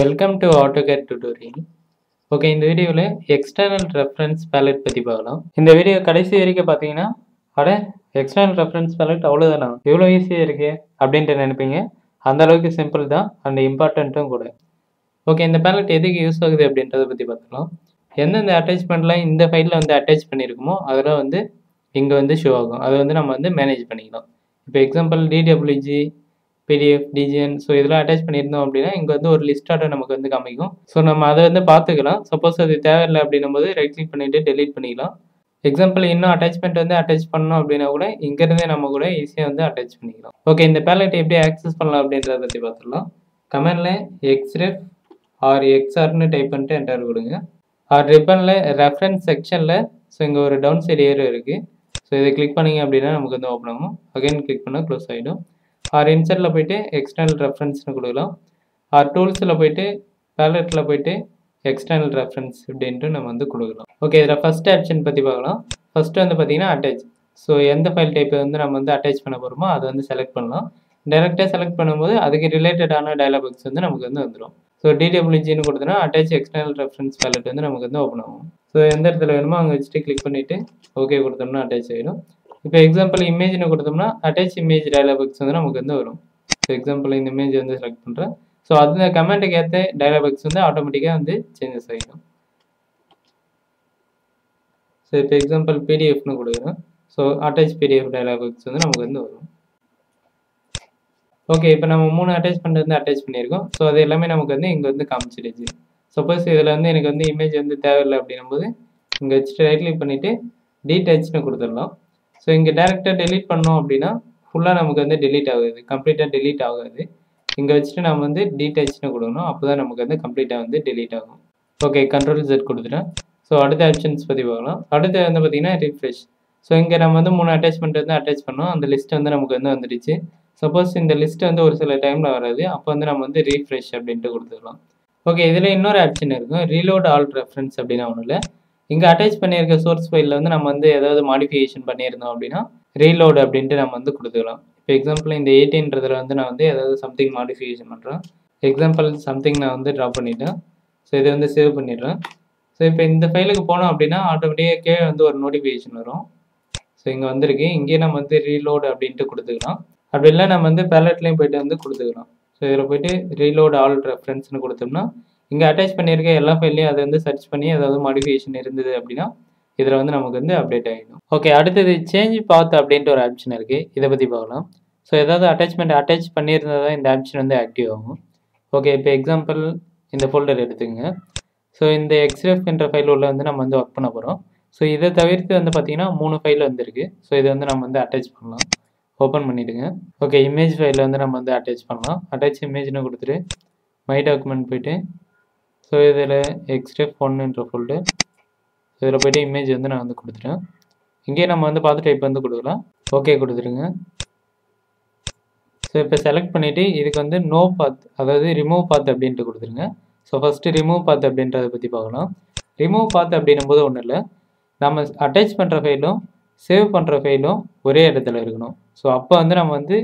Welcome to AutoCAD tutorial okay இந்த வீடியோவில் external reference ballot பற்றி பார்க்கலாம். இந்த வீடியோ கடைசி வரைக்கும் பார்த்தீங்கன்னா அட எக்ஸ்டர்னல் ரெஃபரன்ஸ் பேலட் அவ்வளோதானா எவ்வளோ ஈஸியாக இருக்கு? அப்படின்ட்டு நினைப்பீங்க. அந்த அளவுக்கு சிம்பிள் தான் அண்ட் இம்பார்ட்டண்ட்டும் கூட. ஓகே இந்த பேலட் எதுக்கு யூஸ் ஆகுது அப்படின்றத பற்றி பார்த்துக்கலாம் எந்தெந்த அட்டாச்மெண்ட்லாம் இந்த ஃபைலில் வந்து அட்டாச் பண்ணியிருக்குமோ அதெல்லாம் வந்து இங்கே வந்து ஷோ ஆகும். அதை வந்து நம்ம வந்து மேனேஜ் பண்ணிக்கலாம். இப்போ example DWG PDF DGN so இதெல்லாம் அட்டாச் பண்ணியிருந்தோம் அப்படின்னா இங்கே வந்து ஒரு லிஸ்டாக நமக்கு வந்து காமிக்கும். ஸோ நம்ம அதை வந்து பார்த்துக்கலாம். சப்போஸ் அது தேவையில்லை அப்படின்னும் போது ரைட் கிளிக் பண்ணிவிட்டு டெலீட் பண்ணிக்கலாம். எக்ஸாம்பிள் இன்னும் அட்டாச்மெண்ட் வந்து அட்டாச் பண்ணோம் அப்படின்னா கூட இங்கேருந்தே நம்ம கூட ஈஸியாக வந்து அட்டாச் பண்ணிக்கலாம். ஓகே இந்த பேலட் எப்படி ஆக்சஸ் பண்ணலாம் அப்படின்றத பற்றி பார்த்துடலாம். கமெண்டில் எக்ஸ்ரெஃப் ஆர் எக்ஸ்ஆர்னு டைப் பண்ணிட்டு என்டர் கொடுங்க. ஆர் ரிப்பனில் ரெஃபரன்ஸ் செக்ஷனில் ஸோ இங்கே ஒரு டவுன் சைடு ஏரியா இருக்குது ஸோ இதை கிளிக் பண்ணிங்க அப்படின்னா நமக்கு வந்து ஓப்பன் ஆகும். அகைன் கிளிக் பண்ணால் க்ளோஸ் ஆகிடும் ஆர் இன்சர்ட்டில் போயிட்டு எக்ஸ்டர்னல் ரெஃபரன்ஸ்னு கொடுக்கலாம். ஆர் டூல்ஸில் போயிட்டு பேலட்டில் போயிட்டு எக்ஸ்டர்னல் ரெஃபரன்ஸ் அப்படின்ட்டு நம்ம வந்து கொடுக்கலாம். ஓகே இதில் ஃபஸ்ட் ஆப்ஷன் பற்றி பார்க்கலாம். ஃபஸ்ட்டு வந்து பார்த்தீங்கன்னா அட்டாச் ஸோ எந்த ஃபைல் டைப்பை வந்து நம்ம வந்து அட்டாச் பண்ண போகிறோமோ அதை வந்து செலக்ட் பண்ணலாம். டேரெக்டாக செலக்ட் பண்ணும்போது அதுக்கு ரிலேட்டடான டயலாக்ஸ் வந்து நமக்கு வந்து வந்துடும் ஸோ டிடபிள்யூஜின்னு கொடுத்தோன்னா அட்டாச் எக்ஸ்டர்னல் ரெஃபரன்ஸ் பேலட் வந்து நமக்கு வந்து ஓப்பன் ஆகும். ஸோ எந்த இடத்துல வேணுமோ அங்கே வச்சுட்டு கிளிக் பண்ணிவிட்டு ஓகே கொடுத்தோம்னா அட்டாச் ஆகிடும் இப்போ எக்ஸாம்பிள் இமேஜ்னு கொடுத்தோம்னா அட்டாச் இமேஜ் டயலாக் பாக்ஸ் வந்து நமக்கு வந்து வரும். ஸோ எக்ஸாம்பிள் இந்த இமேஜ் வந்து செலக்ட் பண்ணுறேன் ஸோ அந்த கமெண்ட்டுக்கு ஏற்ற டயலாக் பாக்ஸ் வந்து ஆட்டோமேட்டிக்காக வந்து சேஞ்சஸ் ஆகிடும் ஸோ இப்போ எக்ஸாம்பிள் பிடிஎஃப்னு கொடுக்குறோம் so attach PDF dialog box வந்து நமக்கு வந்து வரும். ஓகே இப்போ நம்ம மூணு அட்டாச் பண்ணுறது வந்து அட்டாச் பண்ணியிருக்கோம். ஸோ அது எல்லாமே நமக்கு வந்து இங்கே வந்து காமிச்சிடுச்சு. சப்போஸ் இதில் வந்து எனக்கு வந்து இமேஜ் வந்து தேவையில்லை அப்படின்னும் போது இங்கே வச்சுட்டு ரைட் கிளிக் பண்ணிவிட்டு டீடச்னு கொடுத்துடலாம். ஸோ இங்கே டேரெக்டாக டெலீட் பண்ணோம் அப்படின்னா ஃபுல்லாக நமக்கு வந்து டெலீட் ஆகுது. கம்ப்ளீட்டாக டெலீட் ஆகாது. இங்கே வச்சுட்டு நம்ம வந்து டீடச்னு கொடுக்கணும். அப்போ தான் நமக்கு வந்து கம்ப்ளீட்டாக வந்து டெலீட் ஆகும். ஓகே கண்ட்ரோல் செட் கொடுத்துட்டேன். ஸோ அடுத்த ஆப்ஷன்ஸ் பற்றி பார்க்கலாம். அடுத்து வந்து பார்த்திங்கன்னா ரிஃப்ரெஷ் ஸோ இங்கே நம்ம வந்து மூணு அட்டாச்மெண்ட் வந்து அட்டாச் பண்ணோம். அந்த லிஸ்ட் வந்து நமக்கு வந்து வந்துடுச்சு. சப்போஸ் இந்த லிஸ்ட் வந்து ஒரு சில டைமில் வராது. அப்போ வந்து நம்ம வந்து ரீஃப்ரெஷ் அப்படின்ட்டு கொடுத்துக்கலாம் ஓகே இதில் இன்னொரு ஆப்ஷன் இருக்கும் ரீலோட் ஆல் ரெஃபரன்ஸ் அப்படின்னா ஒன்றும் இல்லை இங்கே அட்டாச் பண்ணியிருக்க சோர்ஸ் ஃபைலில் வந்து நம்ம வந்து ஏதாவது மாடிஃபிகேஷன் பண்ணியிருந்தோம் அப்படின்னா ரீலோடு அப்படின்ட்டு நம்ம வந்து கொடுத்துக்கலாம். இப்போ எக்ஸாம்பிள் இந்த எயிட்டின்றதில் வந்து நான் வந்து ஏதாவது சம்திங் மாடிஃபிகேஷன் பண்ணுறேன் எக்ஸாம்பிள் சம்திங் நான் வந்து ட்ரா பண்ணிட்டேன். ஸோ இதை வந்து சேவ் பண்ணிடுறேன். ஸோ இப்போ இந்த ஃபைலுக்கு போனோம் அப்படின்னா ஆட்டோமேட்டிக்காக கீழே வந்து ஒரு நோட்டிஃபிகேஷன் வரும். ஸோ இங்கே வந்திருக்கு. இங்கேயே நம்ம வந்து ரீலோடு அப்படின்ட்டு கொடுத்துக்கலாம். அப்படி இல்லை நம்ம வந்து பேலட்லேயும் போயிட்டு வந்து கொடுத்துக்கலாம். ஸோ இதில் போயிட்டு ரீலோடு ஆல் ரெஃபரன்ஸ்னு கொடுத்தோம்னா இங்கே அட்டாச் பண்ணியிருக்க எல்லா ஃபைல்லையும் அதை வந்து சர்ச் பண்ணி ஏதாவது மாடிஃபிகேஷன் இருந்தது அப்படின்னா இதில் வந்து நமக்கு வந்து அப்டேட் ஆகிடும் ஓகே அடுத்தது சேஞ்ச் பாத் அப்படின்ட்டு ஒரு ஆப்ஷன் இருக்குது இதை பற்றி பார்க்கலாம். ஸோ ஏதாவது அட்டாச்மெண்ட் அட்டாச் பண்ணியிருந்தால் தான் இந்த ஆப்ஷன் வந்து ஆக்டிவ் ஆகும். ஓகே இப்போ எக்ஸாம்பிள் இந்த ஃபோல்டர் எடுத்துங்க ஸோ இந்த எக்ஸ்ரேஃப் என்ற ஃபைல் உள்ள வந்து நம்ம வந்து ஒர்க் பண்ண போகிறோம் ஸோ இதை தவிர்த்து வந்து பார்த்திங்கன்னா மூணு ஃபைல் வந்துருக்கு. ஸோ இதை வந்து நம்ம வந்து அட்டாச் பண்ணலாம். ஓப்பன் பண்ணிவிடுங்க ஓகே இமேஜ் ஃபைலில் வந்து நம்ம வந்து அட்டாச் பண்ணலாம். அட்டாச் இமேஜ்னு கொடுத்துட்டு மை டாக்குமெண்ட் போயிட்டு ஸோ இதில் எக்ஸ்ரெஃப் ஒன்றுன்ற ஃபோல்டர் இதில் போய்ட்டு இமேஜ் வந்து நான் வந்து கொடுத்துட்டேன். இங்கேயே நம்ம வந்து பார்த்து டைப் வந்து கொடுக்கலாம். ஓகே கொடுத்துருங்க ஸோ இப்போ செலக்ட் பண்ணிவிட்டு இதுக்கு வந்து நோ பாத் அதாவது ரிமூவ் பாத் அப்படின்ட்டு கொடுத்துருங்க ஸோ ஃபஸ்ட்டு ரிமூவ் பாத் அப்படின்றத பற்றி பார்க்கலாம். ரிமூவ் பாத் அப்படின்னும் போது ஒன்றும் இல்லை. நம்ம அட்டாச் பண்ணுற ஃபைலும் சேவ் பண்ணுற ஃபைலும் ஒரே இடத்துல இருக்கணும். ஸோ அப்போ வந்து நம்ம வந்து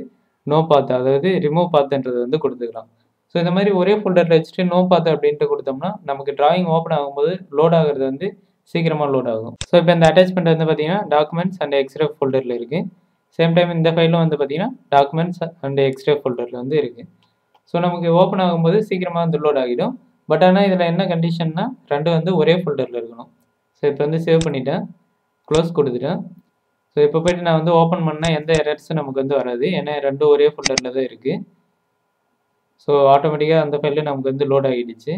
நோ பாத் அதாவது ரிமூவ் பாத்துன்றது வந்து கொடுத்துக்கலாம். ஸோ இந்த மாதிரி ஒரே ஃபோல்டரில் வச்சுட்டு நோ பார்த்து அப்படின்ட்டு கொடுத்தோம்னா நமக்கு டிராயிங் ஓப்பன் ஆகும்போது லோட் ஆகிறது வந்து சீக்கிரமாக லோட் ஆகும். ஸோ இப்போ இந்த அட்டாச்மெண்ட் வந்து பார்த்தீங்கன்னா டாக்குமெண்ட்ஸ் அண்ட் எக்ஸ்ரே ஃபோல்டரில் இருக்குது சேம் டைம் இந்த ஃபைலும் வந்து பார்த்தீங்கன்னா டாக்குமெண்ட்ஸ் அண்ட் எக்ஸ்ரே ஃபோல்டரில் வந்து இருக்குது ஸோ நமக்கு ஓப்பன் ஆகும்போது சீக்கிரமாக வந்து லோட் ஆகிடும். பட் ஆனால் இதில் என்ன கண்டிஷன்னா ரெண்டு வந்து ஒரே ஃபோல்டரில் இருக்கணும். ஸோ இப்போ வந்து சேவ் பண்ணிட்டேன். க்ளோஸ் கொடுத்துட்டேன். ஸோ இப்போ போய்ட்டு நான் வந்து ஓப்பன் பண்ணால் எந்த எரர்ஸும் நமக்கு வந்து வராது. ஏன்னா ரெண்டும் ஒரே ஃபோல்டரில் தான் இருக்குது ஸோ ஆட்டோமேட்டிக்காக அந்த ஃபைலில் நமக்கு வந்து லோட் ஆகிடுச்சு.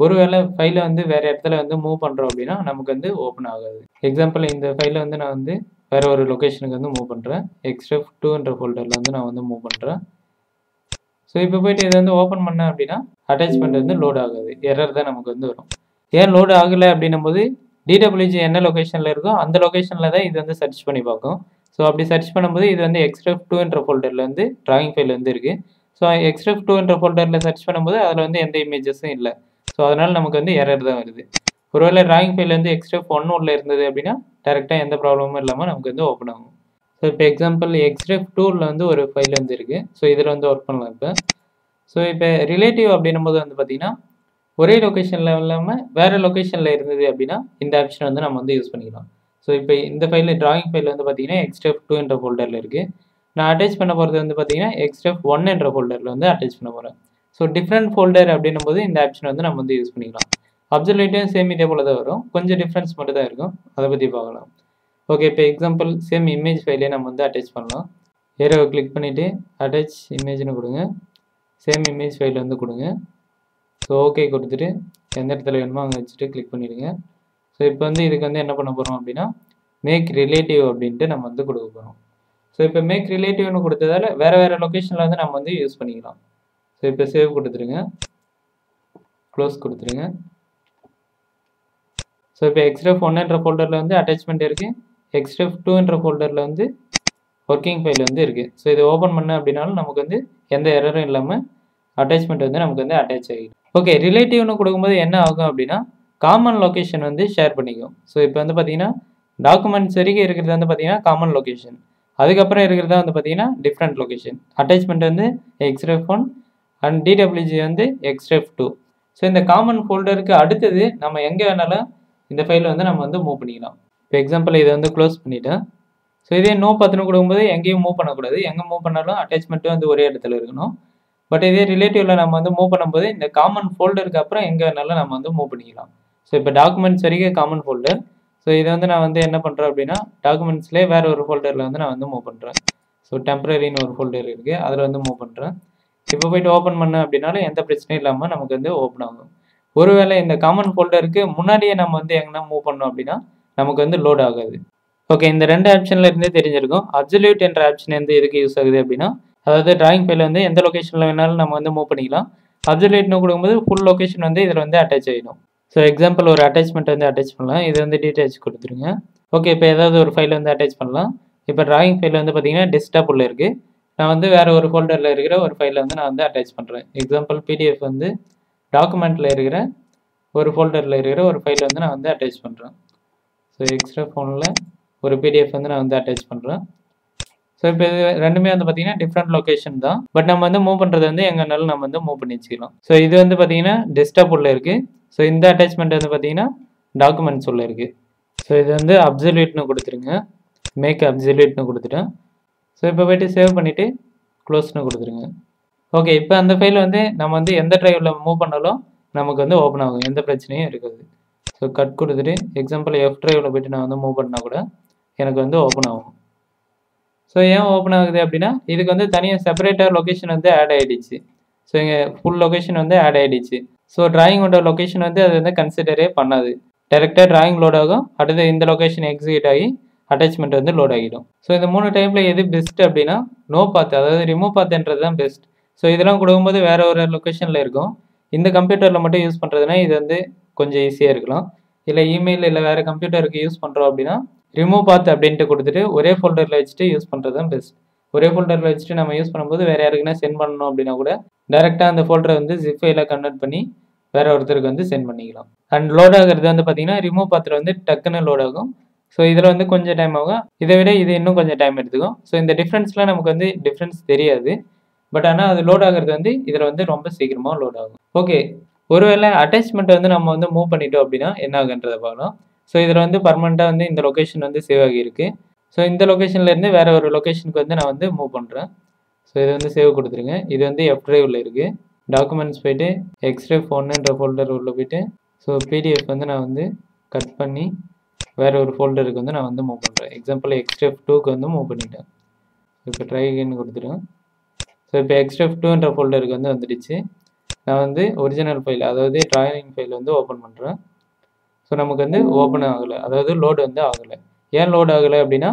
ஒருவேளை ஃபைலை வந்து வேறு இடத்துல வந்து மூவ் பண்ணுறோம் அப்படின்னா நமக்கு வந்து ஓப்பன் ஆகாது. எக்ஸாம்பிள் இந்த ஃபைலை வந்து நான் வந்து வேறு ஒரு லொக்கேஷனுக்கு வந்து மூவ் பண்ணுறேன் எக்ஸ்ட்ரெஃப் டூன்ற ஃபோல்டரில் வந்து நான் வந்து மூவ் பண்ணுறேன் ஸோ இப்போ போயிட்டு இதை வந்து ஓப்பன் பண்ணேன் அப்படின்னா அட்டாச்மெண்ட் வந்து லோட் ஆகாது. எரர் தான் நமக்கு வந்து வரும். ஏன் லோடு ஆகலை அப்படின்னும் போது டிடபிள்யூஜி என்ன லொக்கேஷனில் இருக்கோ அந்த லொக்கேஷனில் தான் இது வந்து சர்ச் பண்ணி பார்க்கும். ஸோ அப்படி சர்ச் பண்ணும்போது இது வந்து எக்ஸ்ட்ரெஃப் டூன்ற ஃபோல்டரில் வந்து ட்ராயிங் ஃபைல் வந்து இருக்குது ஸோ எக்ஸ்ட்ரெஃப் டூன்ற ஃபோல்டரில் சர்ச் பண்ணும்போது அதில் வந்து எந்த இமேஜஸும் இல்லை. ஸோ அதனால் நமக்கு வந்து எரர் தான் வருது. ஒருவேளை ட்ராயிங் ஃபைல் வந்து எக்ஸ்ட்ரெஃப் ஒன் உள்ள இருந்தது அப்படின்னா டேரெக்டாக எந்த ப்ராப்ளமும் இல்லாமல் நமக்கு வந்து ஓப்பன் ஆகும். ஸோ இப்போ எக்ஸாம்பிள் எக்ஸ்ட்ரெஃப் டூவில் வந்து ஒரு ஃபைல் வந்து இருக்குது ஸோ இதில் வந்து ஒர்க் பண்ணலாம் இப்போ. ஸோ இப்போ ரிலேட்டிவ் அப்படின்னும் போது வந்து பார்த்திங்கன்னா ஒரே லொக்கேஷனில் இல்லாமல் வேறு லொக்கேஷனில் இருந்தது அப்படின்னா இந்த ஆப்ஷன் வந்து நம்ம வந்து யூஸ் பண்ணிக்கலாம். ஸோ இப்போ இந்த ஃபைலில் டிராயிங் ஃபைல் வந்து பார்த்தீங்கன்னா எக்ஸ்டெஃப் டூ என்ற ஃபோல்டரில் இருக்குது நான் அட்டாச் பண்ண போகிறது வந்து பார்த்தீங்கன்னா எக்ஸ்டெஃப் ஒன் என்ற ஃபோல்டரில் வந்து அட்டாச் பண்ண போகிறேன் ஸோ டிஃப்ரெண்ட் ஃபோல்டர் அப்படின்னும் போது இந்த ஆப்ஷன் வந்து நம்ம வந்து யூஸ் பண்ணிக்கலாம். அப்சர்வேட்டும் சேம் இதே போல் தான் வரும். கொஞ்சம் டிஃப்ரென்ஸ் மட்டும் தான் இருக்கும். அதை பற்றி பார்க்கலாம். ஓகே இப்போ எக்ஸாம்பிள் சேம் இமேஜ் ஃபைலே நம்ம வந்து அட்டாச் பண்ணலாம். ஏரோவை கிளிக் பண்ணிவிட்டு அட்டாச் இமேஜ்னு கொடுங்க. சேம் இமேஜ் ஃபைல் வந்து கொடுங்க. ஸோ ஓகே கொடுத்துட்டு எந்த இடத்துல வேணுமோ அங்கே வச்சுட்டு கிளிக் பண்ணிவிடுங்க ஸோ இப்போ வந்து இதுக்கு வந்து என்ன பண்ண போகிறோம் அப்படின்னா மேக் ரிலேட்டிவ் அப்படின்ட்டு நம்ம வந்து கொடுக்க போகிறோம் ஸோ இப்போ மேக் ரிலேட்டிவ்னு கொடுத்ததால வேறு வேறு லொக்கேஷனில் வந்து நம்ம வந்து யூஸ் பண்ணிக்கலாம். ஸோ இப்போ சேவ் கொடுத்துருங்க. க்ளோஸ் கொடுத்துருங்க. ஸோ இப்போ எக்ஸ்ரெஃப் ஒன்னுன்ற ஃபோல்டரில் வந்து அட்டாச்மெண்ட் இருக்குது எக்ஸ்ரெஃப் டூன்ற ஃபோல்டரில் வந்து ஒர்க்கிங் ஃபைல் வந்து இருக்குது ஸோ இதை ஓப்பன் பண்ண அப்படின்னாலும் நமக்கு வந்து எந்த எரரும் இல்லாமல் அட்டாச்மெண்ட் வந்து நமக்கு வந்து அட்டாச் ஆகிடும் ஓகே ரிலேட்டிவ்னு கொடுக்கும்போது என்ன ஆகும் அப்படின்னா காமன் லொக்கேஷன் வந்து ஷேர் பண்ணிக்கும். ஸோ இப்போ வந்து பார்த்தீங்கன்னா டாக்குமெண்ட்ஸ் வரைக்கும் இருக்கிறது வந்து பார்த்தீங்கன்னா காமன் லொக்கேஷன் அதுக்கப்புறம் இருக்கிறதா வந்து பார்த்தீங்கன்னா டிஃப்ரெண்ட் லொக்கேஷன் அட்டாச்மெண்ட் வந்து எக்ஸ்ரெஃப் ஒன் அண்ட் டிடபிள்யூஜி வந்து எக்ஸ்ரெஃப் டூ ஸோ இந்த காமன் ஃபோல்டருக்கு அடுத்தது நம்ம எங்கே வேணாலும் இந்த ஃபைலை வந்து நம்ம வந்து மூவ் பண்ணிக்கலாம். இப்போ எக்ஸாம்பிள் இதை வந்து க்ளோஸ் பண்ணிட்டேன். ஸோ இதே நோ பத்துன்னு கொடுக்கும்போது எங்கேயும் மூவ் பண்ணக்கூடாது. எங்கே மூவ் பண்ணாலும் அட்டாச்மெண்ட்டும் வந்து ஒரே இடத்துல இருக்கணும். பட் இதே ரிலேட்டிவ்ல நம்ம வந்து மூவ் பண்ணும்போது இந்த காமன் ஃபோல்டருக்கு அப்புறம் எங்கே வேணாலும் நம்ம வந்து மூவ் பண்ணிக்கலாம். ஸோ இப்போ டாக்குமெண்ட்ஸ் வரைக்கும் காமன் ஃபோல்டர் ஸோ இதை வந்து நான் வந்து என்ன பண்ணுறேன் அப்படின்னா டாக்குமெண்ட்ஸ்லேயே வேறு ஒரு ஃபோல்டரில் வந்து நான் வந்து மூவ் பண்ணுறேன் ஸோ டெம்பரரின்னு ஒரு ஃபோல்டர் இருக்குது அதில் வந்து மூவ் பண்ணுறேன் இப்போ போயிட்டு ஓப்பன் பண்ணேன் அப்படின்னாலும் எந்த பிரச்சனையும் இல்லாமல் நமக்கு வந்து ஓப்பன் ஆகும். ஒருவேளை இந்த காமன் ஃபோல்டருக்கு முன்னாடியே நம்ம வந்து எங்கன்னா மூவ் பண்ணோம் அப்படின்னா நமக்கு வந்து லோட் ஆகாது. ஓகே இந்த ரெண்டு ஆப்ஷன்ல இருந்தே தெரிஞ்சிருக்கும். அப்சல்யூட் என்ற ஆப்ஷன் வந்து எதுக்கு யூஸ் ஆகுது அப்படின்னா அதாவது டிராயிங் ஃபைல வந்து எந்த லொக்கேஷனில் வேணாலும் நம்ம வந்து மூவ் பண்ணிக்கலாம். அப்சல்யூட்னு கொடுக்கும்போது ஃபுல் லொக்கேஷன் வந்து இதில் வந்து அட்டாச் ஆகிடும் ஸோ எக்ஸாம்பிள் ஒரு அட்டாச்மெண்ட் வந்து அட்டாச் பண்ணலாம். இது வந்து டீட்டெயில்ஸ் கொடுத்துருங்க. ஓகே இப்போ ஏதாவது ஒரு ஃபைல் வந்து அட்டாச் பண்ணலாம். இப்போ ட்ராயிங் ஃபைல் வந்து பார்த்தீங்கன்னா டெஸ்க்டாப் உள்ள இருக்குது நான் வந்து வேறு ஒரு ஃபோல்டரில் இருக்கிற ஒரு ஃபைலை வந்து நான் வந்து அட்டாச் பண்ணுறேன் எக்ஸாம்பிள் பிடிஎஃப் வந்து டாக்குமெண்ட்டில் இருக்கிற ஒரு ஃபோல்டரில் இருக்கிற ஒரு ஃபைலை வந்து நான் வந்து அட்டாச் பண்ணுறேன் ஸோ எக்ஸ்ட்ரா ஃபோனில் ஒரு பிடிஎஃப் வந்து நான் வந்து அட்டாச் பண்ணுறேன் ஸோ இப்போ இது ரெண்டுமே வந்து பார்த்தீங்கன்னா டிஃப்ரெண்ட் லொக்கேஷன் தான். பட் நம்ம வந்து மூவ் பண்ணுறது வந்து எங்கேனாலும் நம்ம வந்து மூவ் பண்ணி வச்சுக்கலாம். ஸோ இது வந்து பார்த்தீங்கன்னா டெஸ்க்டாப் உள்ள இருக்குது ஸோ இந்த அட்டாச்மெண்ட் வந்து பார்த்தீங்கன்னா டாக்குமெண்ட்ஸ் உள்ள இருக்குது ஸோ இது வந்து அப்சல்யூட்னு கொடுத்துருங்க. மேக் அப்சல்யூட்னு கொடுத்துட்டேன். ஸோ இப்போ போயிட்டு சேவ் பண்ணிவிட்டு க்ளோஸ்னு கொடுத்துருங்க. ஓகே இப்போ அந்த ஃபைல் வந்து நம்ம வந்து எந்த ட்ரைவில் மூவ் பண்ணாலும் நமக்கு வந்து ஓப்பன் ஆகும். எந்த பிரச்சனையும் இருக்காது. ஸோ கட் கொடுத்துட்டு எக்ஸாம்பிள் எஃப் ட்ரைவில் போயிட்டு நான் வந்து மூவ் பண்ணால் கூட எனக்கு வந்து ஓப்பன் ஆகும். ஸோ ஏன் ஓப்பன் ஆகுது அப்படின்னா இதுக்கு வந்து தனியாக செப்பரேட்டாக லொக்கேஷன் வந்து ஆட் ஆகிடுச்சு ஸோ இங்கே ஃபுல் லொக்கேஷன் வந்து ஆட் ஆகிடுச்சு ஸோ டிராயிங்கோட லொக்கேஷன் வந்து அது வந்து கன்சிடரே பண்ணாது. டேரெக்டாக டிராயிங் லோட் ஆகும். அடுத்து இந்த லொக்கேஷன் எக்ஸிக்யூட் ஆகி அட்டாச்மெண்ட் வந்து லோட் ஆகிடும். ஸோ இந்த மூணு டைப்பில் எது பெஸ்ட் அப்படின்னா நோ பாத் அதாவது ரிமூவ் பாத்துன்றது தான் பெஸ்ட் ஸோ இதெல்லாம் கொடுக்கும்போது வேறு ஒரு லொக்கேஷனில் இருக்கும். இந்த கம்ப்யூட்டரில் மட்டும் யூஸ் பண்ணுறதுனா இது வந்து கொஞ்சம் ஈஸியாக இருக்கலாம். இல்லை இமெயில் இல்லை வேறு கம்ப்யூட்டருக்கு யூஸ் பண்ணுறோம் அப்படின்னா ரிமூவ் பாத் அப்படின்ட்டு கொடுத்துட்டு ஒரே ஃபோல்டரில் வச்சுட்டு யூஸ் பண்ணுறது தான் பெஸ்ட் ஒரே ஃபோல்டரில் வச்சுட்டு நம்ம யூஸ் பண்ணும்போது வேறு யாருக்குன்னா சென்ட் பண்ணணும் அப்படின்னா கூட டேரெக்டாக அந்த ஃபோல்டரை வந்து ஜிப் ஃபைலாக கன்வெர்ட் பண்ணி வேற ஒருத்தருக்கு வந்து சென்ட் பண்ணிக்கலாம். அண்ட் லோட் ஆகிறது வந்து பார்த்தீங்கன்னா ரிமூவ் பாத்திரம் வந்து டக்குன்னு லோட் ஆகும். ஸோ இதில் வந்து கொஞ்சம் டைம் ஆகும். இதை விட இது இன்னும் கொஞ்சம் டைம் எடுத்துக்கும். ஸோ இந்த டிஃப்ரென்ஸ்லாம் நமக்கு வந்து டிஃப்ரென்ஸ் தெரியாது. பட் ஆனால் அது லோட் ஆகிறது வந்து இதில் வந்து ரொம்ப சீக்கிரமாக லோட் ஆகும். ஓகே ஒருவேளை அட்டாச்மெண்ட் வந்து நம்ம வந்து மூவ் பண்ணிட்டோம் அப்படின்னா என்ன ஆகுன்றதை பார்க்கலாம். ஸோ இதில் வந்து பர்மனெண்ட்டாக வந்து இந்த லொக்கேஷன் வந்து சேவ் ஆகியிருக்கு. ஸோ இந்த லொக்கேஷன்லேருந்து வேற ஒரு லொக்கேஷனுக்கு வந்து நான் வந்து மூவ் பண்ணுறேன் ஸோ இது வந்து சேவ் கொடுத்துருங்க. இது வந்து எஃப் ட்ரைவில் இருக்குது டாக்குமெண்ட்ஸ் போயிட்டு எக்ஸ்ரே ஃபோனுன்ற ஃபோல்டர் உள்ளே போயிட்டு ஸோ பிடிஎஃப் வந்து நான் வந்து கட் பண்ணி வேற ஒரு ஃபோல்டருக்கு வந்து நான் வந்து மூவ் பண்ணுறேன் எக்ஸாம்பிள் எக்ஸ்ட்ரெஃப் டூக்கு வந்து மூவ் பண்ணிட்டேன். இப்போ ட்ரை அகைன் கொடுத்துருவேன் ஸோ இப்போ எக்ஸ்ட்ரெஃப் டூன்ற ஃபோல்டருக்கு வந்து வந்துடுச்சு. நான் வந்து ஒரிஜினல் ஃபைல் அதாவது ட்ராயிங் ஃபைல் வந்து ஓப்பன் பண்ணுறேன் ஸோ நமக்கு வந்து ஓப்பன் ஆகலை. அதாவது லோடு வந்து ஆகலை. ஏன் லோட் ஆகலை அப்படின்னா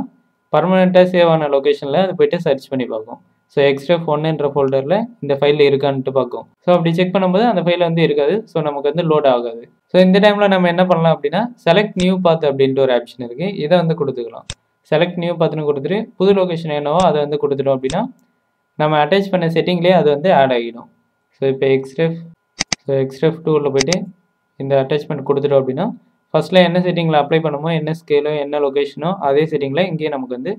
பர்மனெண்ட்டாக சேவ் ஆன லொக்கேஷனில் அது போயிட்டு சர்ச் பண்ணி பார்க்கும். ஸோ எக்ஸ்ட்ரா ஒன்னுன்ற ஃபோல்டரில் இந்த ஃபைல் இருக்கான்ட்டு பார்க்கும். ஸோ அப்படி செக் பண்ணும்போது அந்த ஃபைல் வந்து இருக்காது. ஸோ நமக்கு வந்து லோட் ஆகாது. ஸோ இந்த டைமில் நம்ம என்ன பண்ணலாம் அப்படின்னா செலக்ட் நியூ பாத் அப்படின்ட்டு ஒரு ஆப்ஷன் இருக்குது இதை வந்து கொடுத்துக்கலாம். செலக்ட் நியூ பாத்னு கொடுத்துட்டு புது லொக்கேஷன் என்னவோ அதை வந்து கொடுத்துட்டோம் அப்படின்னா நம்ம அட்டாச் பண்ண செட்டிங்லேயே அது வந்து ஆட் ஆகிடும். ஸோ இப்போ எக்ஸ்ட்ரெஃப் ஸோ எக்ஸ்ட்ரெஃப் டூவில் போயிட்டு இந்த அட்டாச்மெண்ட் கொடுத்துட்டோம் அப்படின்னா ஃபஸ்ட்டில் என்ன செட்டிங்கில் அப்ளை பண்ணுமோ என்ன ஸ்கேலோ என்ன லொக்கேஷனோ அதே செட்டிங்கில் இங்கேயே நமக்கு வந்து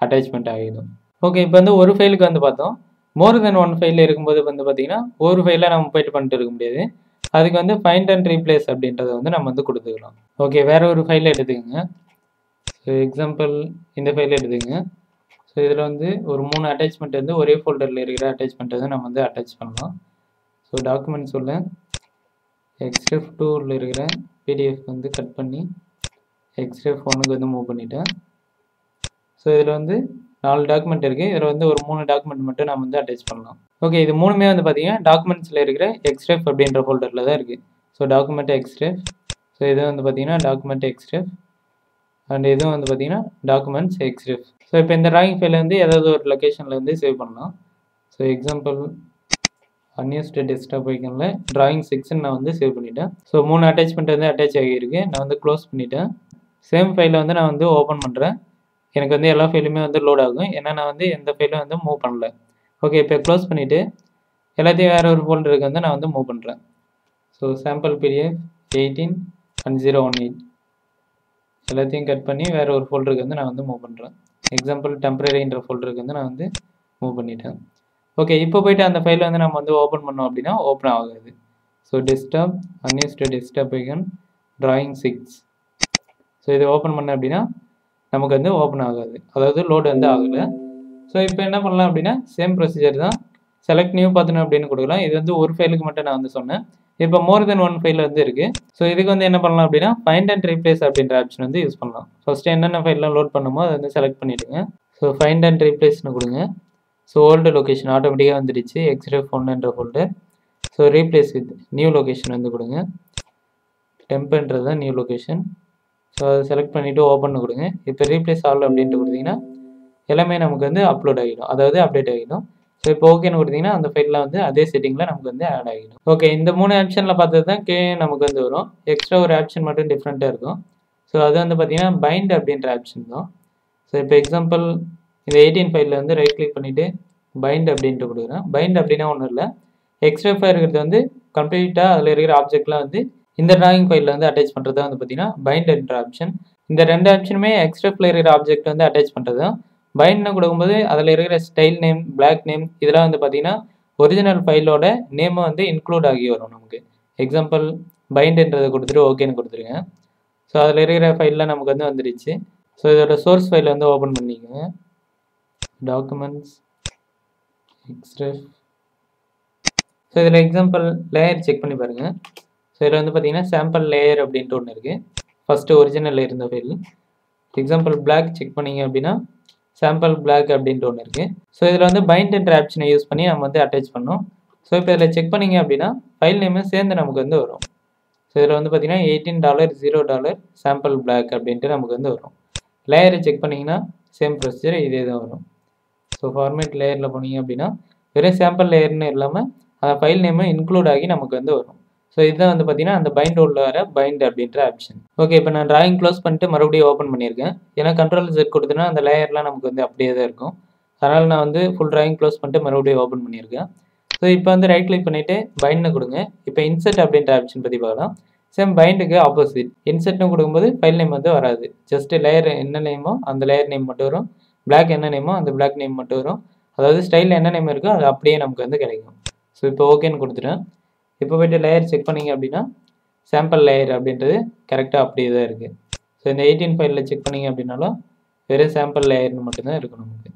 அட்டாச்மெண்ட் ஆகிடும். ஓகே இப்போ வந்து ஒரு ஃபைலுக்கு வந்து பார்த்தோம். மோர் தென் ஒன் ஃபைலில் இருக்கும்போது வந்து பார்த்தீங்கன்னா ஒரு ஃபைலில் நம்ம போயிட்டு பண்ணிட்டு இருக்க முடியாது. அதுக்கு வந்து ஃபைண்ட் அண்ட் ரீப்ளேஸ் அப்படின்றத வந்து நம்ம வந்து கொடுத்துக்கலாம். ஓகே வேறு ஒரு ஃபைல் எடுத்துக்கோங்க. ஸோ எக்ஸாம்பிள் இந்த ஃபைல் எடுத்துக்கோங்க. ஸோ இதில் வந்து ஒரு மூணு அட்டாச்மெண்ட் வந்து ஒரே ஃபோல்டரில் இருக்கிற அட்டாச்மெண்ட் வந்து நம்ம வந்து அட்டாச் பண்ணலாம். ஸோ டாக்குமெண்ட்ஸ் உள்ள எக்ஸ்எஃப் டூவில் இருக்கிற பிடிஎஃப் வந்து கட் பண்ணி எக்ஸ்எஃப் ஒன்றுக்கு வந்து மூவ் பண்ணிட்டேன். ஸோ இதில் வந்து நாலு டாக்குமெண்ட் இருக்குது இதில் வந்து ஒரு மூணு டாக்குமெண்ட் மட்டும் நம்ம வந்து அட்டாச் பண்ணலாம். ஓகே இது மூணுமே வந்து பார்த்தீங்கன்னா டாக்குமெண்ட்ஸில் இருக்கிற எக்ஸ்ரெஃப் அப்படின்ற ஃபோல்டரில் தான் இருக்குது ஸோ டாக்குமெண்ட் எக்ஸ்ரெஃப் ஸோ இது வந்து பார்த்தீங்கன்னா டாக்குமெண்ட் எக்ஸ்ரெஃப் அண்ட் இதுவும் வந்து பார்த்தீங்கன்னா டாக்குமெண்ட்ஸ் எக்ஸ்ரெஃப் ஸோ இப்போ இந்த டிராயிங் ஃபைலை வந்து ஏதாவது ஒரு லொக்கேஷனில் வந்து சேவ் பண்ணலாம். ஸோ எக்ஸாம்பிள் அன்யூஸ்ட் டெஸ்க்டாப் வைக்கல டிராயிங் செக்ஷன் நான் வந்து சேவ் பண்ணிட்டேன். ஸோ மூணு அட்டாச்மெண்ட் வந்து அட்டாச் ஆகியிருக்கு. நான் வந்து க்ளோஸ் பண்ணிட்டேன். சேம் ஃபைலை வந்து நான் வந்து ஓப்பன் பண்ணுறேன் எனக்கு வந்து எல்லா ஃபைலுமே வந்து லோட் ஆகும். ஏன்னா நான் வந்து எந்த ஃபைலும் வந்து மூவ் பண்ணல. ஓகே இப்போ க்ளோஸ் பண்ணிவிட்டு எல்லாத்தையும் வேறு ஒரு ஃபோல்டருக்கு வந்து நான் வந்து மூவ் பண்ணுறேன் so sample PDF eighteen one zero one eight எல்லாத்தையும் கட் பண்ணி வேறு ஒரு ஃபோல்டருக்கு வந்து நான் வந்து மூவ் பண்ணுறேன் எக்ஸாம்பிள் டெம்பரரின்ற ஃபோல்டருக்கு வந்து நான் வந்து மூவ் பண்ணிட்டேன். ஓகே இப்போ போயிட்டு அந்த ஃபைலை வந்து நம்ம வந்து ஓப்பன் பண்ணோம் அப்படின்னா ஓப்பன் ஆகாது. So desktop unused desktop icon drawing six so இதை ஓப்பன் பண்ண அப்படின்னா நமக்கு வந்து ஓப்பன் ஆகாது. அதாவது லோடு வந்து ஆகலை. ஸோ இப்போ என்ன பண்ணலாம் அப்படின்னா சேம் ப்ரொசீஜர் தான். செலக்ட் நியூ பார்த்தணும் அப்படின்னு கொடுக்கலாம். இது வந்து ஒரு ஃபைலுக்கு மட்டும் நான் வந்து சொன்னேன். இப்போ மோர் தென் ஒன் ஃபைல் வந்து இருக்குது ஸோ இதுக்கு வந்து என்ன பண்ணலாம் அப்படின்னா ஃபைண்ட் அண்ட் ரீப்ளேஸ் அப்படின்ற ஆப்ஷன் வந்து யூஸ் பண்ணலாம். ஃபஸ்ட்டு என்னென்ன ஃபைல்லாம் லோட் பண்ணுமோ அதை வந்து செலக்ட் பண்ணிவிடுங்க ஸோ ஃபைண்ட் அண்ட் ரீப்ளேஸ்னு கொடுங்க. ஸோ ஓல்டு லொக்கேஷன் ஆட்டோமேட்டிக்காக வந்துடுச்சு. X ray ஃபோன்ன்ற folder so replace with new location வந்து கொடுங்க. டெம்பன்றது தான் நியூ லொக்கேஷன் ஸோ அதை செலக்ட் பண்ணிவிட்டு ஓப்பன் கொடுங்க. இப்போ ரீப்ளேஸ் ஆல் அப்படின்ட்டு கொடுத்தீங்கன்னா எல்லாமே நமக்கு வந்து அப்லோட் ஆகிடும். அதாவது அப்டேட் ஆகிடும். ஸோ இப்போ ஓகேன்னு கொடுத்தீங்கன்னா அந்த ஃபைலில் வந்து அதே செட்டிங்கில் நமக்கு வந்து ஆட் ஆகிடும். ஓகே இந்த மூணு ஆப்ஷனில் பார்த்தது தான் கே நமக்கு வந்து வரும். எக்ஸ்ட்ரா ஒரு ஆப்ஷன் மட்டும் டிஃப்ரெண்ட்டாக இருக்கும். ஸோ அது வந்து பார்த்தீங்கன்னா பைண்ட் அப்படின்ற ஆப்ஷன் தான். ஸோ இப்போ எக்ஸாம்பிள் இந்த எயிட்டீன் ஃபைலில் வந்து ரைட் கிளிக் பண்ணிவிட்டு பைண்ட் அப்படின்ட்டு கொடுக்குறேன். பைண்ட் அப்படின்னா ஒன்றும் இல்லை. எக்ஸ்ட்ரா இருக்கிறது வந்து கம்ப்ளீட்டாக அதில் இருக்கிற ஆப்ஜெக்ட்லாம் வந்து இந்த டிராயிங் ஃபைலில் வந்து அட்டாச் பண்ணுறது வந்து பார்த்தீங்கன்னா பைண்ட் என்ற ஆப்ஷன் இந்த ரெண்டு ஆப்ஷனுமே எக்ஸ்ட்ரா இருக்கிற ஆப்ஜெக்ட் வந்து அட்டாச் பண்ணுறது தான் பைண்ட்னு கொடுக்கும்போது அதில் இருக்கிற ஸ்டைல் நேம் பிளாக் நேம் இதெல்லாம் வந்து பார்த்தீங்கன்னா ஒரிஜினல் ஃபைலோட நேமை வந்து இன்க்ளூட் ஆகி வரும் நமக்கு. எக்ஸாம்பிள் பைண்டுன்றதை கொடுத்துட்டு ஓகேன்னு கொடுத்துருங்க. ஸோ அதில் இருக்கிற ஃபைல்லாம் நமக்கு வந்து வந்துடுச்சு ஸோ இதோட சோர்ஸ் ஃபைல் வந்து ஓப்பன் பண்ணிக்கோங்க. டாக்குமெண்ட்ஸ் எக்ஸ்ட்ரா ஸோ இதில் எக்ஸாம்பிள் லேயர் செக் பண்ணி பாருங்கள் ஸோ இதில் வந்து பார்த்தீங்கன்னா சாம்பிள் லேயர் அப்படின்ட்டு ஒன்று இருக்குது ஃபஸ்ட்டு ஒரிஜினலில் இருந்த ஃபைல் எக்ஸாம்பிள் பிளாக் செக் பண்ணீங்க அப்படின்னா சாம்பிள் பிளாக் அப்படின்ட்டு ஒன்று இருக்குது ஸோ இதில் வந்து பைண்ட் என்ற ஆப்ஷனை யூஸ் பண்ணி நம்ம வந்து அட்டாச் பண்ணோம். ஸோ இப்போ இதில் செக் பண்ணீங்க அப்படின்னா ஃபைல் நேமும் சேர்ந்து நமக்கு வந்து வரும். ஸோ இதில் வந்து பார்த்தீங்கன்னா eighteen dollar zero dollar sample block அப்படின்ட்டு நமக்கு வந்து வரும். லேயரை செக் பண்ணிங்கன்னா சேம் ப்ரொசீஜர் இதே தான் வரும். ஸோ ஃபார்மேட் லேயரில் போனீங்க அப்படின்னா வெறும் சாம்பிள் லேயர்னு இல்லாமல் அந்த ஃபைல் நேமும் இன்க்ளூட் ஆகி நமக்கு வந்து வரும். ஸோ இதுதான் வந்து பார்த்தீங்கன்னா அந்த பைண்ட் உள்ள வர பைண்ட் அப்படின்ற ஆப்ஷன் ஓகே இப்போ நான் டிராயிங் க்ளோஸ் பண்ணிட்டு மறுபடியும் ஓப்பன் பண்ணியிருக்கேன். ஏன்னா கண்ட்ரோல் செட் கொடுத்தனா அந்த லேயர்லாம் நமக்கு வந்து அப்படியே தான் இருக்கும். அதனால் நான் வந்து ஃபுல் டிராயிங் க்ளோஸ் பண்ணிட்டு மறுபடியும் ஓப்பன் பண்ணியிருக்கேன். ஸோ இப்போ வந்து ரைட் கிளிக் பண்ணிவிட்டு பைண்ட்னு கொடுங்க. இப்போ இன்செர்ட் அப்படின்ற ஆப்ஷன் பற்றி பார்க்கலாம். சேம் பைண்டுக்கு ஆப்போசிட் இன்செர்ட்னு கொடுக்கும்போது ஃபைல் நேம் வந்து வராது. ஜஸ்ட்டு லேயர் என்ன நேமோ அந்த லேயர் நேம் மட்டும் வரும். பிளாக் என்ன நேமோ அந்த பிளாக் நேம் மட்டும் வரும். அதாவது ஸ்டைலில் என்ன நேம் இருக்கோ அது அப்படியே நமக்கு வந்து கிடைக்கும். ஸோ இப்போ ஓகேன்னு கொடுத்துட்டேன். இப்போ போய்ட்டு லேயர் செக் பண்ணிங்க அப்படின்னா சாம்பிள் லேயர் அப்படின்றது கரெக்டாக அப்படியே தான் இருக்குது ஸோ இந்த எயிட்டீன் ஃபைலில் செக் பண்ணிங்க அப்படின்னாலும் வெறும் சாம்பிள் லேயர்னு மட்டும்தான் இருக்கும் நமக்கு.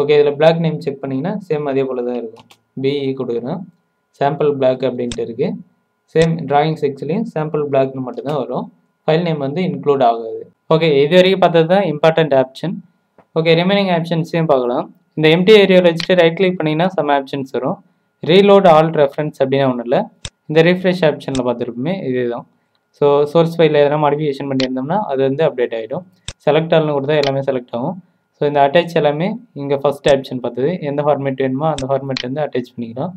ஓகே இதில் பிளாக் நேம் செக் பண்ணிங்கன்னா சேம் அதே போல் தான் இருக்கும். பிஇ கொடுக்குறோம் சாம்பிள் பிளாக் அப்படின்ட்டு இருக்குது சேம் டிராயிங் செக்ஸ்லேயும் சாம்பிள் பிளாக்னு மட்டும்தான் வரும். ஃபைல் நேம் வந்து இன்க்ளூட் ஆகாது. ஓகே இது வரைக்கும் பார்த்தது தான் இம்பார்ட்டண்ட் ஆப்ஷன் ஓகே ரிமைனிங் ஆப்ஷன்ஸையும் பார்க்கலாம். இந்த எம்டி ஏரியாவில் வச்சுட்டு ரைட் கிளிக் பண்ணிங்கன்னா சம் ஆப்ஷன்ஸ் வரும். ரீலோட் ஆல் ரெஃபரன்ஸ் அப்படின்னா ஒன்றும் இல்லை. இந்த ரீஃப்ரெஷ் ஆப்ஷனில் பார்த்துருப்போமே இதே தான் ஸோ சோர்ஸ் ஃபைலில் எதனா மாடிஃபிகேஷன் பண்ணியிருந்தோம்னா அது வந்து அப்டேட் ஆகிடும் செலக்ட் ஆல்னு கொடுத்தா எல்லாமே செலக்ட் ஆகும். ஸோ இந்த அட்டாச் எல்லாமே இங்கே ஃபஸ்ட் ஆப்ஷன் பார்த்தது. எந்த ஃபார்மேட் வேணுமோ அந்த ஃபார்மேட் வந்து அட்டாச் பண்ணிக்கலாம்.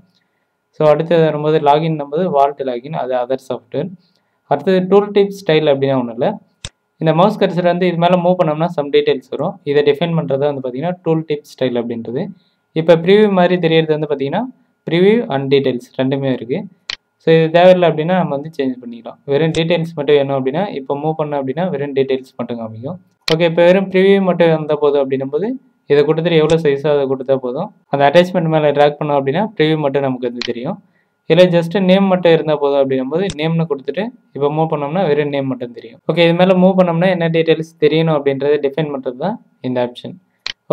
ஸோ அடுத்தது வரும்போது லாகின் நம்பது வால்ட் லாகின் அது அதர் சாஃப்ட்வேர் அடுத்தது டூல் டிப் ஸ்டைல் அப்படின்னா ஒன்றும் இல்லை. இந்த மவுஸ் கர்சர் வந்து இது மேலே மூவ் பண்ணோம்னா சம் டீட்டெயில்ஸ் வரும். இதை டிஃபைன் பண்ணுறது வந்து பார்த்தீங்கன்னா டூல் டிப் ஸ்டைல் அப்படின்றது. இப்போ ப்ரிவியூ மாதிரி தெரியறது வந்து பார்த்தீங்கன்னா ப்ரிவியூ அண்ட் டீட்டெயில்ஸ் ரெண்டுமே இருக்குது ஸோ இது தேவையில்லை அப்படின்னா நம்ம வந்து சேஞ்ச் பண்ணிக்கலாம். வெறும் டீட்டெயில்ஸ் மட்டும் வேணும் அப்படின்னா இப்போ மூவ் பண்ணோம் அப்படின்னா வெறும் டீட்டெயில்ஸ் மட்டும் காமிக்கும். ஓகே இப்போ வெறும் ப்ரிவியூ மட்டும் இருந்தால் போதும் அப்படின்னும் போது இதை கொடுத்துட்டு எவ்வளோ சைஸாக அதை கொடுத்தா போதும்? அந்த அட்டாச்மெண்ட் மேலே ட்ராக் பண்ணோம் அப்படின்னா ப்ரிவியூ மட்டும் நமக்கு வந்து தெரியும். இதில் ஜஸ்ட்டு நேம் மட்டும் இருந்தால் போதும் அப்படின்னும் போது நேம்னு கொடுத்துட்டு இப்போ மூவ் பண்ணோம்னா வெறும் நேம் மட்டும் தெரியும். ஓகே இது மேலே மூவ் பண்ணோம்னா என்ன டீட்டெயில்ஸ் தெரியணும் அப்படின்றத டிஃபைன் பண்ணுறது தான் இந்த ஆப்ஷன்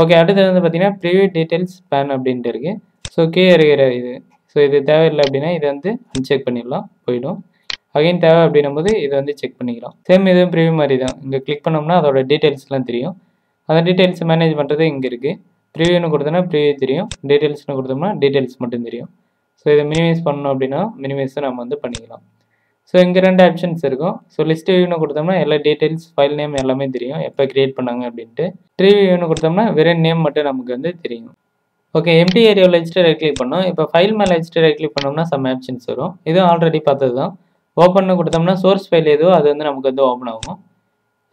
ஓகே அடுத்தது வந்து பார்த்தீங்கன்னா ப்ரிவியூ டீட்டெயில்ஸ் பேன் அப்படின்ட்டு இருக்குது ஸோ கீழே இருக்கிற இது. ஸோ இது தேவையில்லை அப்படின்னா இதை வந்து அன்செக் பண்ணிடலாம். போயிடும். அகைன் தேவை அப்படின்னும் போது இதை வந்து செக் பண்ணிக்கலாம். சேம் இதுவும் ப்ரிவியூ மாதிரி தான். இங்கே கிளிக் பண்ணோம்னா அதோட டீட்டெயில்ஸ்லாம் தெரியும். அந்த டீட்டெயில்ஸ் மேனேஜ் பண்ணுறது இங்கே இருக்குது ப்ரிவியூன்னு கொடுத்தோம்னா ப்ரிவியூ தெரியும். டீட்டெயில்ஸ்னு கொடுத்தோம்னா டீட்டெயில்ஸ் மட்டும் தெரியும். ஸோ இதை மினிமைஸ் பண்ணணும் அப்படின்னா மினிமைஸை நம்ம வந்து பண்ணிக்கலாம். ஸோ இங்கே ரெண்டு ஆப்ஷன்ஸ் இருக்கும். ஸோ லிஸ்ட் வியூன்னு கொடுத்தோம்னா எல்லா டீட்டெயில்ஸ் ஃபைல் நேம் எல்லாமே தெரியும். எப்போ கிரியேட் பண்ணாங்க அப்படின்ட்டு. ட்ரீ வியூன்னு கொடுத்தோம்னா வெறும் நேம் மட்டும் நமக்கு வந்து தெரியும். ஓகே எம்டி ஏரியாவில் ஹெச்டி ரைட் கிளிக் பண்ணோம். இப்போ ஃபைல் மேலே ஹெச்டி ரைட் கிளிக் பண்ணோம்னா சம் ஆப்ஷன்ஸ் வரும். இதுவும் ஆல்ரெடி பார்த்தது தான் ஓப்பன் கொடுத்தோம்னா சோர்ஸ் ஃபைல் எதுவோ அது வந்து நமக்கு வந்து ஓப்பன் ஆகும்.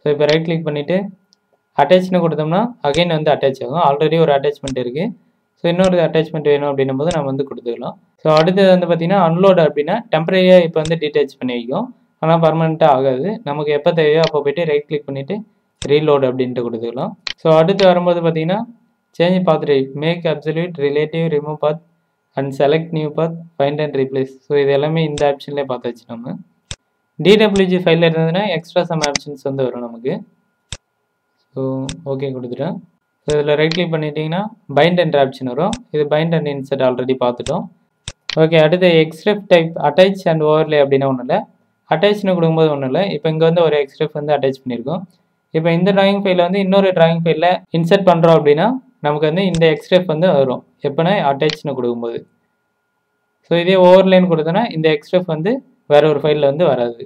ஸோ இப்போ ரைட் கிளிக் பண்ணிவிட்டு அட்டாச்னு கொடுத்தோம்னா அகைன் வந்து அட்டாச் ஆகும். ஆல்ரெடி ஒரு அட்டாச்மெண்ட் இருக்குது ஸோ இன்னொரு அட்டாச்மெண்ட் வேணும் அப்படின்னும் போது நம்ம வந்து கொடுத்துக்கலாம். ஸோ அடுத்தது வந்து பார்த்தீங்கன்னா அன்லோட் அப்படின்னா டெம்பரரியாக இப்போ வந்து டீட்டெச் பண்ணி வைக்கும் ஆனால் பர்மனெண்ட்டாக ஆகாது. நமக்கு எப்போ தேவையோ அப்போ போயிட்டு ரைட் கிளிக் பண்ணிவிட்டு ரீலோட் அப்படின்ட்டு கொடுத்துக்கலாம். ஸோ அடுத்து வரும்போது பார்த்தீங்கன்னா Change path right make absolute, relative remove path and select new path find and replace so இது எல்லாமே இந்த ஆப்ஷன்லேயே பார்த்தாச்சு நம்ம டிடபிள்யூஜி ஃபைலில் இருந்ததுன்னா எக்ஸ்ட்ரா சம் ஆப்ஷன்ஸ் வந்து வரும் நமக்கு. ஸோ ஓகே கொடுத்துட்டேன். ஸோ இதில் ரைட் கிளிக் பண்ணிட்டீங்கன்னா பைண்ட் என்ற ஆப்ஷன் வரும். இது பைண்ட் அண்ட் இன்செட் ஆல்ரெடி பார்த்துட்டோம். ஓகே அடுத்து xref type attach and overlay அப்படின்னா ஒன்றும் இல்லை. அட்டாச்னு கொடுக்கும்போது ஒன்றும் இல்லை. இப்போ இங்கே வந்து ஒரு எக்ஸ்ட்ரெஃப் வந்து அட்டாச் பண்ணியிருக்கோம். இப்போ இந்த டிராயிங் ஃபைலில் வந்து இன்னொரு டிராயிங் ஃபைலில் இன்சர்ட் பண்ணுறோம் அப்படின்னா நமக்கு வந்து இந்த எக்ஸ்டெப் வந்து வரும். எப்போனா அட்டாச்னு கொடுக்கும்போது. ஸோ இதே ஓவர்லைன் கொடுத்தோன்னா இந்த எக்ஸ்டெப் வந்து வேற ஒரு ஃபைலில் வந்து வராது.